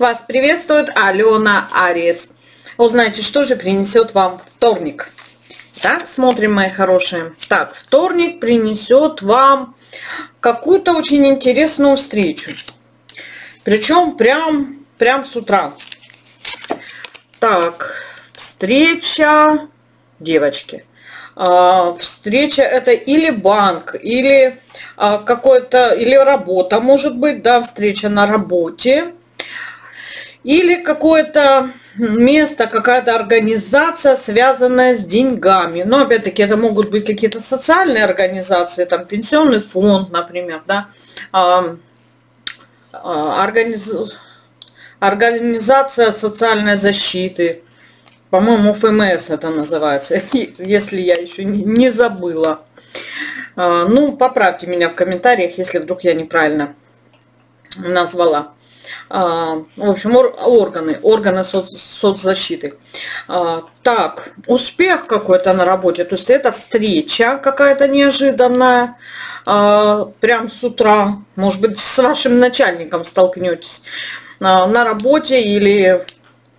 Вас приветствует Алена Ариес. Узнайте, что же принесет вам вторник. Так, смотрим, мои хорошие. Так, вторник принесет вам какую-то очень интересную встречу. Причем прям, прям с утра. Так, встреча, девочки. А, встреча это или банк, или а, какой-то, или работа, может быть, да, встреча на работе, или какое-то место, какая-то организация, связанная с деньгами. Но опять-таки это могут быть какие-то социальные организации, там пенсионный фонд, например, да, а, организ... организация социальной защиты, по-моему, ФМС это называется, если я еще не забыла. А, ну, поправьте меня в комментариях, если вдруг я неправильно назвала. А, в общем, органы, органы соц, соцзащиты. А, так, успех какой-то на работе, то есть это встреча какая-то неожиданная, прям с утра, может быть, с вашим начальником столкнетесь на работе или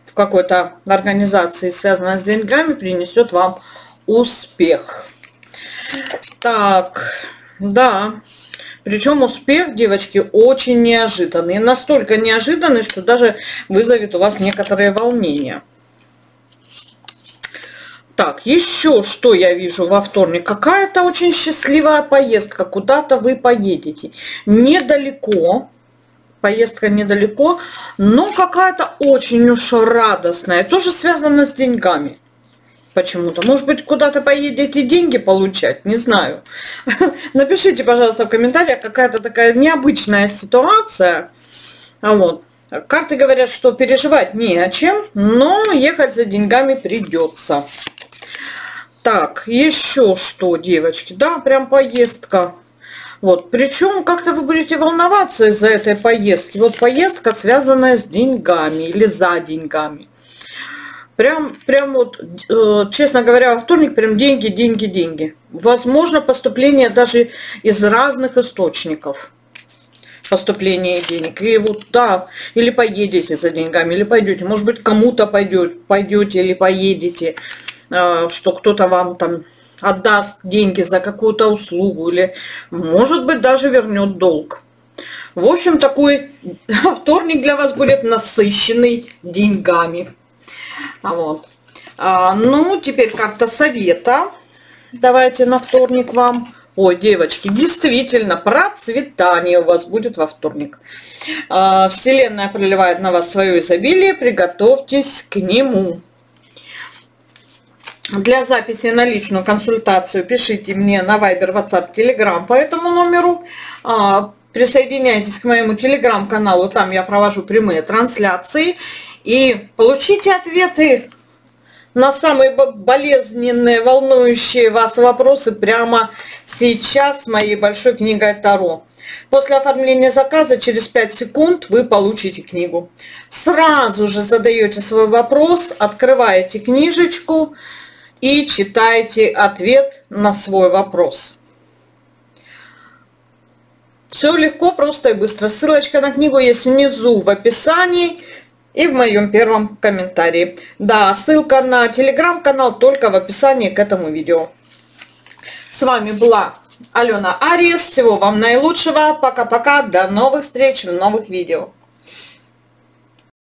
в какой-то организации, связанной с деньгами, принесет вам успех. Так, да. Причем успех, девочки, очень неожиданный. Настолько неожиданный, что даже вызовет у вас некоторые волнения. Так, еще что я вижу во вторник? Какая-то очень счастливая поездка. Куда-то вы поедете. Недалеко поездка недалеко, но какая-то очень уж радостная, тоже связана с деньгами почему-то. Может быть, куда-то поедете деньги получать, не знаю. Напишите, пожалуйста, в комментариях, какая-то такая необычная ситуация. Вот. Карты говорят, что переживать не о чем, но ехать за деньгами придется. Так, еще что, девочки? Да, прям поездка вот, причем как-то вы будете волноваться из-за этой поездки. Вот поездка, связанная с деньгами или за деньгами. Прям, прям вот, э, честно говоря, во вторник прям деньги, деньги, деньги. Возможно, поступление даже из разных источников поступление денег. И вот да, или поедете за деньгами, или пойдете. Может быть, кому-то пойдет, пойдете или поедете, э, что кто-то вам там отдаст деньги за какую-то услугу или, может быть, даже вернет долг. В общем, такой вторник для вас будет насыщенный деньгами. Вот. А, ну, теперь карта совета. Давайте на вторник вам. Ой, девочки, действительно, процветание у вас будет во вторник. А, Вселенная проливает на вас свое изобилие, приготовьтесь к нему. Для записи на личную консультацию пишите мне на Viber, WhatsApp, Telegram по этому номеру. А, присоединяйтесь к моему телеграм-каналу, там я провожу прямые трансляции. И получите ответы на самые болезненные, волнующие вас вопросы прямо сейчас с моей большой книгой Таро. После оформления заказа через 5 секунд вы получите книгу. Сразу же задаете свой вопрос, открываете книжечку, и читайте ответ на свой вопрос. Все легко, просто и быстро. Ссылочка на книгу есть внизу в описании и в моем первом комментарии. Да, ссылка на телеграм-канал только в описании к этому видео. С вами была Алена Ариес. Всего вам наилучшего. Пока-пока. До новых встреч в новых видео.